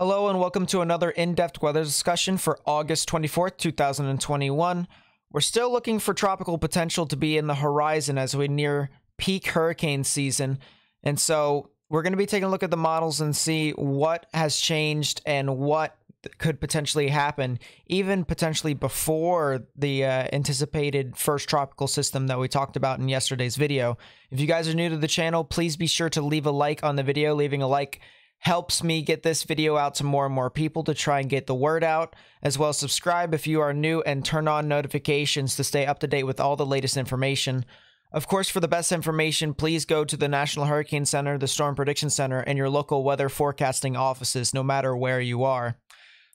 Hello and welcome to another in-depth weather discussion for August 24th, 2021. We're still looking for tropical potential to be in the horizon as we near peak hurricane season. And so we're going to be taking a look at the models and see what has changed and what could potentially happen, even potentially before the uh, anticipated first tropical system that we talked about in yesterday's video. If you guys are new to the channel, please be sure to leave a like on the video. Leaving a like helps me get this video out to more and more people to try and get the word out, as well subscribe if you are new and turn on notifications to stay up to date with all the latest information. Of course, for the best information, please go to the National Hurricane Center, the Storm Prediction Center, and your local weather forecasting offices, no matter where you are.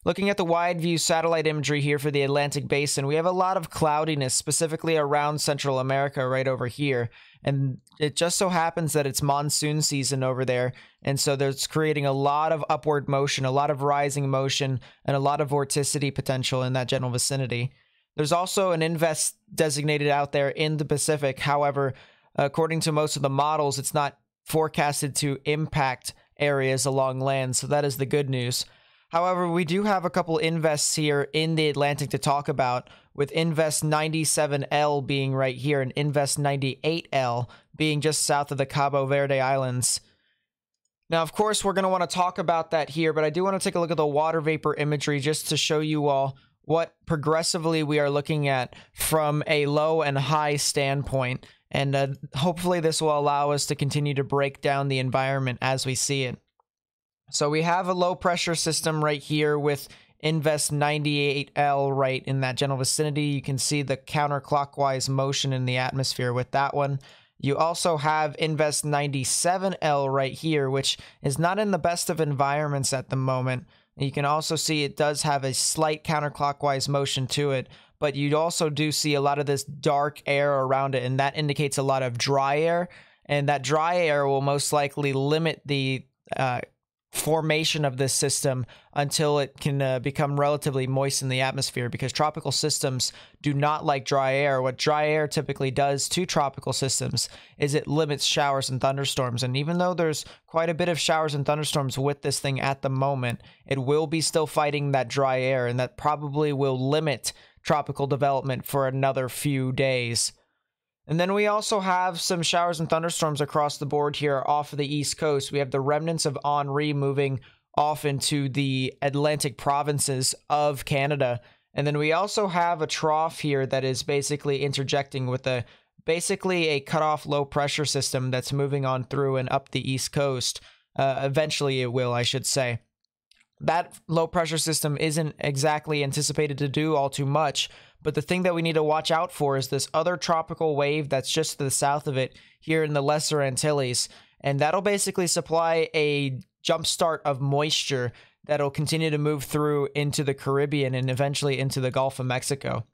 Looking at the wide view satellite imagery here for the Atlantic Basin, we have a lot of cloudiness, specifically around Central America right over here. And it just so happens that it's monsoon season over there. And so there's creating a lot of upward motion, a lot of rising motion, and a lot of vorticity potential in that general vicinity. There's also an invest designated out there in the Pacific. However, according to most of the models, it's not forecasted to impact areas along land. So that is the good news. However, we do have a couple invests here in the Atlantic to talk about, with Invest 97L being right here and Invest 98L being just south of the Cabo Verde Islands. Now, of course, we're going to want to talk about that here, but I do want to take a look at the water vapor imagery just to show you all what progressively we are looking at from a low and high standpoint. And uh, hopefully, this will allow us to continue to break down the environment as we see it. So we have a low pressure system right here with Invest 98L right in that general vicinity. You can see the counterclockwise motion in the atmosphere with that one. You also have Invest 97L right here, which is not in the best of environments at the moment. You can also see it does have a slight counterclockwise motion to it, but you also do see a lot of this dark air around it, and that indicates a lot of dry air. And that dry air will most likely limit the uh, formation of this system until it can uh, become relatively moist in the atmosphere because tropical systems do not like dry air. What dry air typically does to tropical systems is it limits showers and thunderstorms. And even though there's quite a bit of showers and thunderstorms with this thing at the moment, it will be still fighting that dry air and that probably will limit tropical development for another few days. And then we also have some showers and thunderstorms across the board here off of the East Coast. We have the remnants of Henri moving off into the Atlantic provinces of Canada. And then we also have a trough here that is basically interjecting with a basically a cutoff low pressure system that's moving on through and up the East Coast. Uh, eventually, it will, I should say. That low pressure system isn't exactly anticipated to do all too much, but the thing that we need to watch out for is this other tropical wave that's just to the south of it here in the Lesser Antilles. And that'll basically supply a jumpstart of moisture that'll continue to move through into the Caribbean and eventually into the Gulf of Mexico.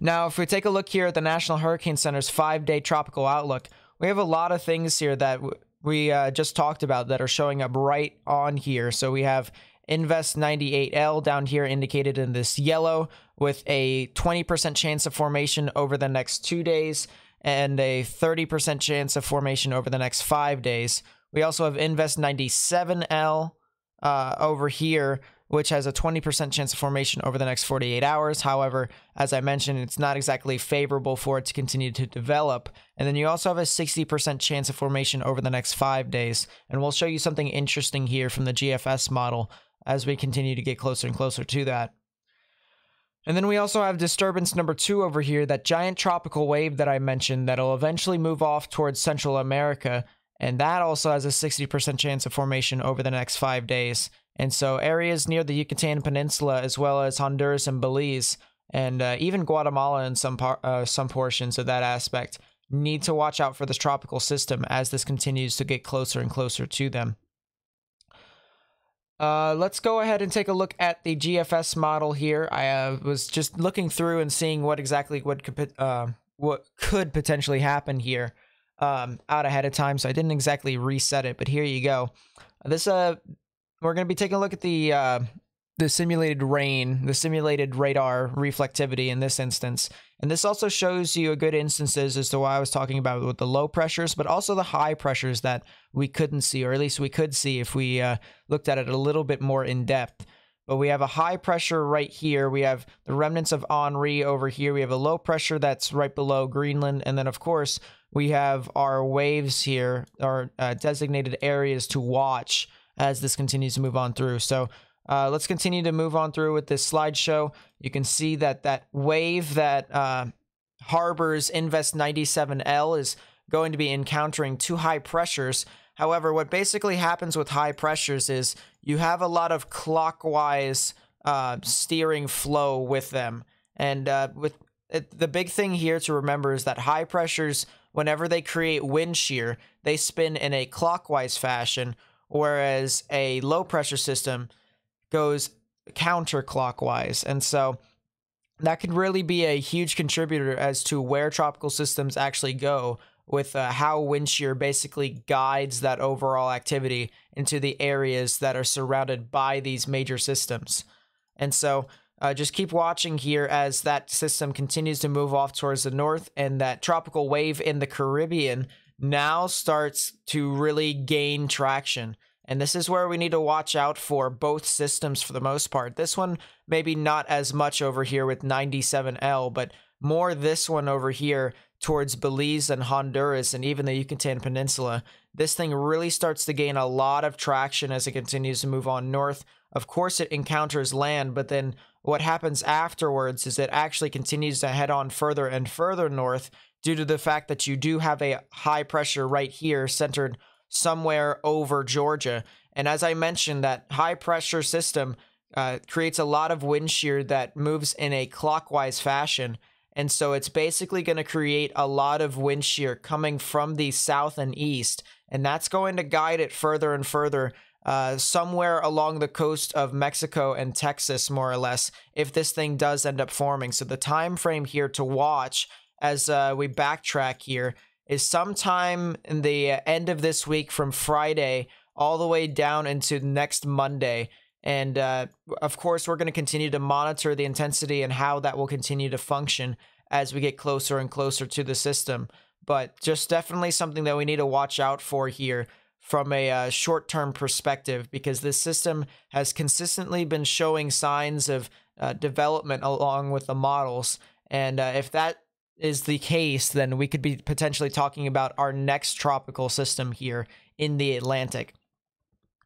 Now, if we take a look here at the National Hurricane Center's five day tropical outlook, we have a lot of things here that we uh, just talked about that are showing up right on here. So we have Invest 98L down here indicated in this yellow with a 20% chance of formation over the next two days and a 30% chance of formation over the next five days. We also have Invest 97L uh, over here, which has a 20% chance of formation over the next 48 hours. However, as I mentioned, it's not exactly favorable for it to continue to develop. And then you also have a 60% chance of formation over the next five days. And we'll show you something interesting here from the GFS model as we continue to get closer and closer to that. And then we also have disturbance number two over here, that giant tropical wave that I mentioned that'll eventually move off towards Central America. And that also has a 60% chance of formation over the next five days. And so areas near the Yucatan Peninsula, as well as Honduras and Belize, and uh, even Guatemala in some uh, some portions of that aspect, need to watch out for this tropical system as this continues to get closer and closer to them. Uh, let's go ahead and take a look at the GFS model here. I uh, was just looking through and seeing what exactly what could uh, what could potentially happen here um, out ahead of time. So I didn't exactly reset it, but here you go. This uh, we're going to be taking a look at the uh, the simulated rain, the simulated radar reflectivity in this instance. And this also shows you a good instances as to why I was talking about with the low pressures, but also the high pressures that we couldn't see, or at least we could see if we uh, looked at it a little bit more in depth. But we have a high pressure right here. We have the remnants of Henri over here. We have a low pressure that's right below Greenland. And then, of course, we have our waves here, our uh, designated areas to watch as this continues to move on through. So uh, let's continue to move on through with this slideshow. You can see that that wave that uh, harbors Invest 97L is going to be encountering two high pressures. However, what basically happens with high pressures is you have a lot of clockwise uh, steering flow with them. And uh, with it, the big thing here to remember is that high pressures, whenever they create wind shear, they spin in a clockwise fashion, whereas a low pressure system goes counterclockwise. And so that could really be a huge contributor as to where tropical systems actually go with uh, how wind shear basically guides that overall activity into the areas that are surrounded by these major systems. And so uh, just keep watching here as that system continues to move off towards the north and that tropical wave in the Caribbean now starts to really gain traction. And this is where we need to watch out for both systems for the most part. This one, maybe not as much over here with 97L, but more this one over here towards Belize and Honduras and even the Yucatan Peninsula. This thing really starts to gain a lot of traction as it continues to move on north. Of course, it encounters land, but then what happens afterwards is it actually continues to head on further and further north due to the fact that you do have a high pressure right here centered somewhere over Georgia. And as I mentioned, that high pressure system uh, creates a lot of wind shear that moves in a clockwise fashion. And so it's basically going to create a lot of wind shear coming from the south and east. And that's going to guide it further and further uh, somewhere along the coast of Mexico and Texas, more or less, if this thing does end up forming. So the time frame here to watch as uh, we backtrack here is sometime in the end of this week from Friday all the way down into next Monday. And uh, of course, we're going to continue to monitor the intensity and how that will continue to function as we get closer and closer to the system. But just definitely something that we need to watch out for here from a uh, short term perspective because this system has consistently been showing signs of uh, development along with the models. And uh, if that is the case, then we could be potentially talking about our next tropical system here in the Atlantic.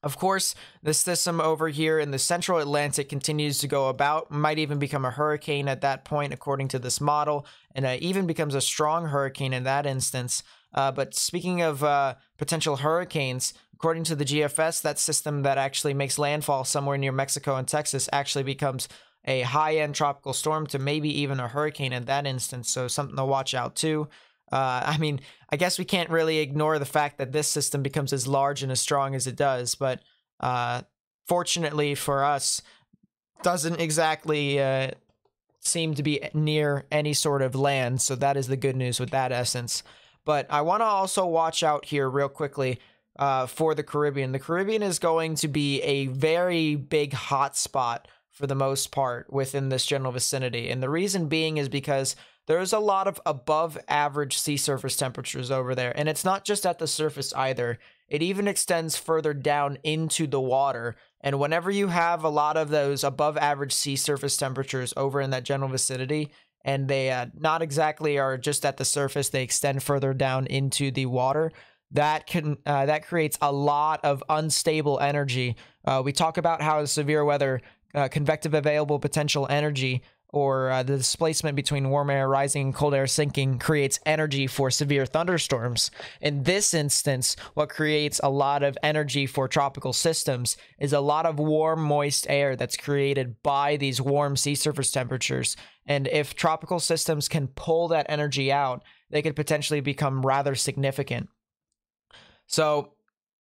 Of course, the system over here in the central Atlantic continues to go about, might even become a hurricane at that point, according to this model, and uh, even becomes a strong hurricane in that instance. Uh, but speaking of uh, potential hurricanes, according to the GFS, that system that actually makes landfall somewhere near Mexico and Texas actually becomes a high end tropical storm to maybe even a hurricane in that instance. So something to watch out too. Uh, I mean, I guess we can't really ignore the fact that this system becomes as large and as strong as it does, but uh, fortunately for us, doesn't exactly uh, seem to be near any sort of land. So that is the good news with that essence. But I want to also watch out here real quickly uh, for the Caribbean. The Caribbean is going to be a very big hotspot for the most part within this general vicinity. And the reason being is because there's a lot of above average sea surface temperatures over there. And it's not just at the surface either, it even extends further down into the water. And whenever you have a lot of those above average sea surface temperatures over in that general vicinity, and they uh, not exactly are just at the surface, they extend further down into the water. That can uh, that creates a lot of unstable energy. Uh, we talk about how severe weather uh, convective available potential energy or uh, the displacement between warm air rising and cold air sinking creates energy for severe thunderstorms. In this instance, what creates a lot of energy for tropical systems is a lot of warm, moist air that's created by these warm sea surface temperatures. And if tropical systems can pull that energy out, they could potentially become rather significant. So,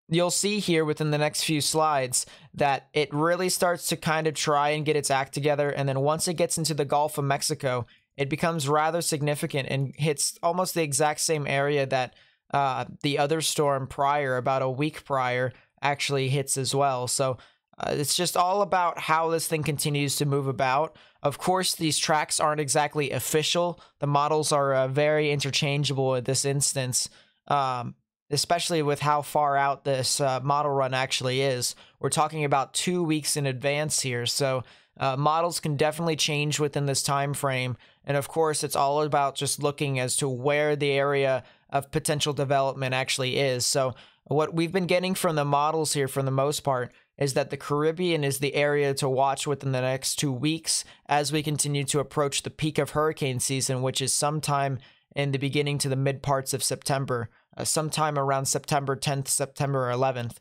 you'll see here within the next few slides that it really starts to kind of try and get its act together. And then once it gets into the Gulf of Mexico, it becomes rather significant and hits almost the exact same area that uh, the other storm prior, about a week prior, actually hits as well. So Uh, it's just all about how this thing continues to move about. Of course, these tracks aren't exactly official. The models are uh, very interchangeable at this instance, um, especially with how far out this uh, model run actually is. We're talking about two weeks in advance here, so uh, models can definitely change within this time frame. And of course, it's all about just looking as to where the area of potential development actually is. So, what we've been getting from the models here, for the most part, is that the Caribbean is the area to watch within the next two weeks as we continue to approach the peak of hurricane season, which is sometime in the beginning to the mid parts of September, uh, sometime around September 10th, September 11th.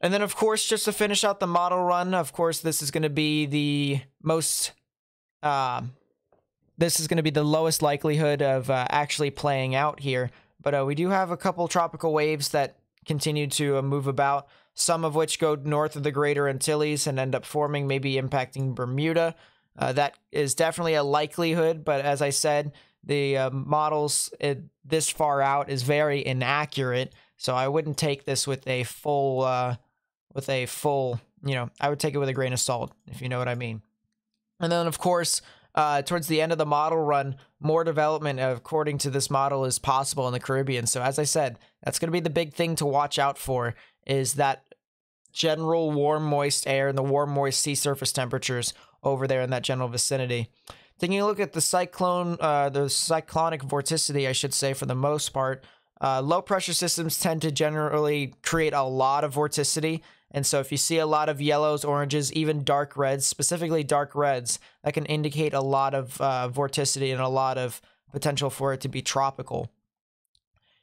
And then, of course, just to finish out the model run, of course, this is going to be the most, uh, this is going to be the lowest likelihood of uh, actually playing out here. But uh, we do have a couple tropical waves that continue to uh, move about some of which go north of the Greater Antilles and end up forming, maybe impacting Bermuda. Uh, that is definitely a likelihood, but as I said, the uh, models it, this far out is very inaccurate. So I wouldn't take this with a full, uh, with a full, you know, I would take it with a grain of salt, if you know what I mean. And then, of course, uh, towards the end of the model run, more development according to this model is possible in the Caribbean. So, as I said, that's going to be the big thing to watch out for is that general warm, moist air and the warm, moist sea surface temperatures over there in that general vicinity. Taking a look at the cyclone, uh, the cyclonic vorticity, I should say, for the most part, uh, low pressure systems tend to generally create a lot of vorticity. And so, if you see a lot of yellows, oranges, even dark reds, specifically dark reds, that can indicate a lot of uh, vorticity and a lot of potential for it to be tropical.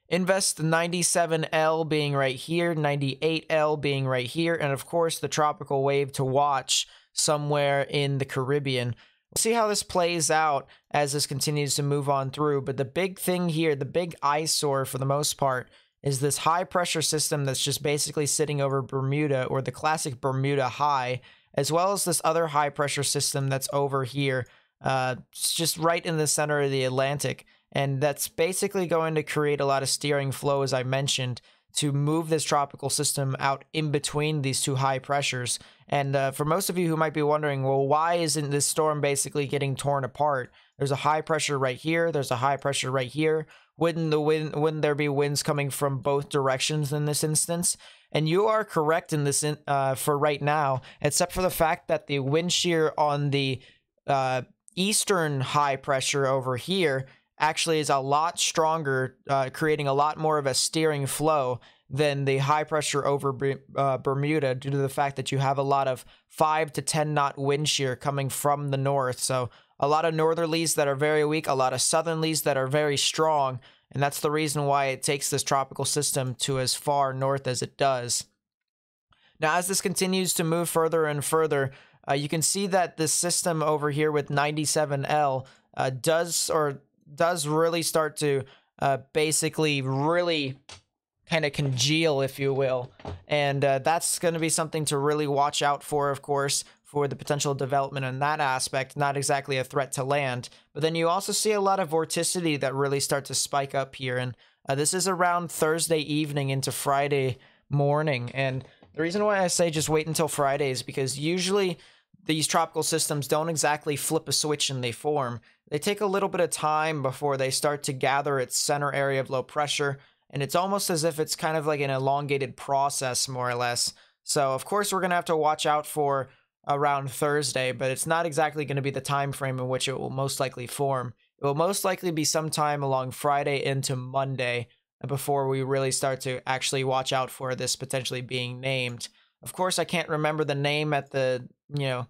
Invest 97L being right here, 98L being right here, and of course the tropical wave to watch somewhere in the Caribbean. We'll see how this plays out as this continues to move on through. But the big thing here, the big eyesore for the most part, is this high pressure system that's just basically sitting over Bermuda or the classic Bermuda high, as well as this other high pressure system that's over here, uh, just right in the center of the Atlantic. And that's basically going to create a lot of steering flow, as I mentioned, to move this tropical system out in between these two high pressures. And uh, for most of you who might be wondering, well, why isn't this storm basically getting torn apart? There's a high pressure right here. There's a high pressure right here. Wouldn't the wind? Wouldn't there be winds coming from both directions in this instance? And you are correct in this in, uh, for right now, except for the fact that the wind shear on the uh, eastern high pressure over here actually is a lot stronger, uh, creating a lot more of a steering flow than the high pressure over uh, Bermuda due to the fact that you have a lot of 5 to 10 knot wind shear coming from the north. So, a lot of northerlies that are very weak, a lot of southerlies that are very strong. And that's the reason why it takes this tropical system to as far north as it does. Now, as this continues to move further and further, uh, you can see that this system over here with 97L uh, does, or does really start to uh, basically really kind of congeal, if you will. And uh, that's going to be something to really watch out for, of course, for the potential development in that aspect. Not exactly a threat to land. But then you also see a lot of vorticity that really start to spike up here. And uh, this is around Thursday evening into Friday morning. And the reason why I say just wait until Friday is because usually these tropical systems don't exactly flip a switch and they form. They take a little bit of time before they start to gather its center area of low pressure, and it's almost as if it's kind of like an elongated process, more or less. So, of course, we're going to have to watch out for around Thursday, but it's not exactly going to be the time frame in which it will most likely form. It will most likely be sometime along Friday into Monday before we really start to actually watch out for this potentially being named. Of course, I can't remember the name at the, you know,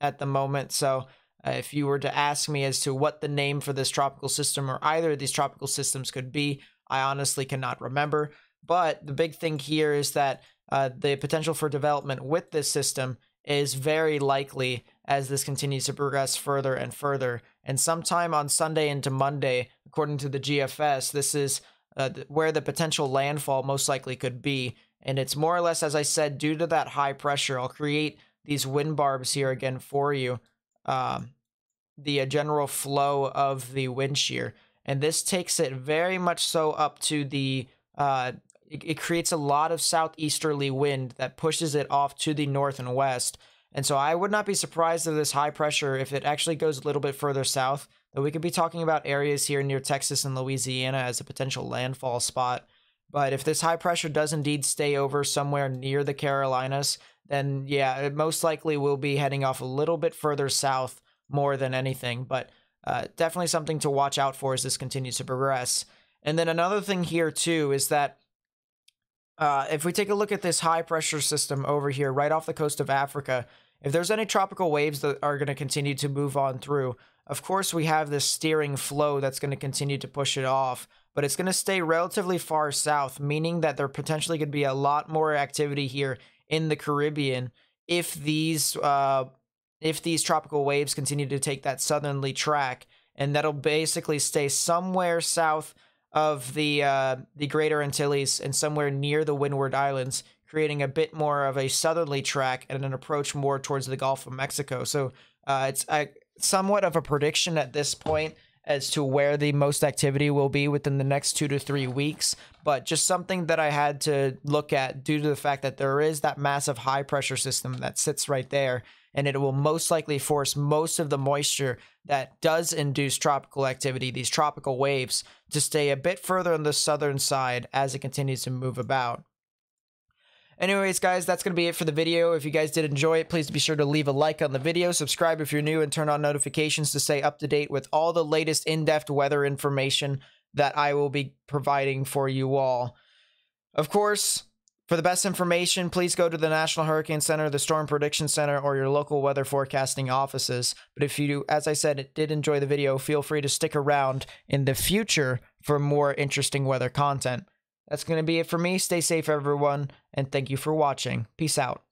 at the moment, so uh, if you were to ask me as to what the name for this tropical system or either of these tropical systems could be, I honestly cannot remember. But the big thing here is that uh, the potential for development with this system is very likely as this continues to progress further and further. And sometime on Sunday into Monday, according to the GFS, this is uh, where the potential landfall most likely could be. And it's more or less, as I said, due to that high pressure. I'll create these wind barbs here again for you um, the uh, general flow of the wind shear. And this takes it very much so up to the, uh, it, it creates a lot of southeasterly wind that pushes it off to the north and west. And so I would not be surprised if this high pressure, if it actually goes a little bit further south, that we could be talking about areas here near Texas and Louisiana as a potential landfall spot. But if this high pressure does indeed stay over somewhere near the Carolinas, then yeah, it most likely will be heading off a little bit further south more than anything. But uh, definitely something to watch out for as this continues to progress. And then another thing here too is that uh, if we take a look at this high pressure system over here, right off the coast of Africa, if there's any tropical waves that are going to continue to move on through, of course we have this steering flow that's going to continue to push it off, but it's going to stay relatively far south, meaning that there potentially could be a lot more activity here in the Caribbean if these uh, if these tropical waves continue to take that southerly track, and that'll basically stay somewhere south of the uh, the Greater Antilles and somewhere near the Windward Islands, creating a bit more of a southerly track and an approach more towards the Gulf of Mexico. So uh, it's a, somewhat of a prediction at this point as to where the most activity will be within the next two to three weeks, but just something that I had to look at due to the fact that there is that massive high pressure system that sits right there and it will most likely force most of the moisture that does induce tropical activity, these tropical waves, to stay a bit further on the southern side as it continues to move about. Anyways, guys, that's going to be it for the video. If you guys did enjoy it, please be sure to leave a like on the video, subscribe if you're new, and turn on notifications to stay up to date with all the latest in-depth weather information that I will be providing for you all. Of course, for the best information, please go to the National Hurricane Center, the Storm Prediction Center, or your local weather forecasting offices. But if you, as I said, did enjoy the video, feel free to stick around in the future for more interesting weather content. That's going to be it for me. Stay safe, everyone, and thank you for watching. Peace out.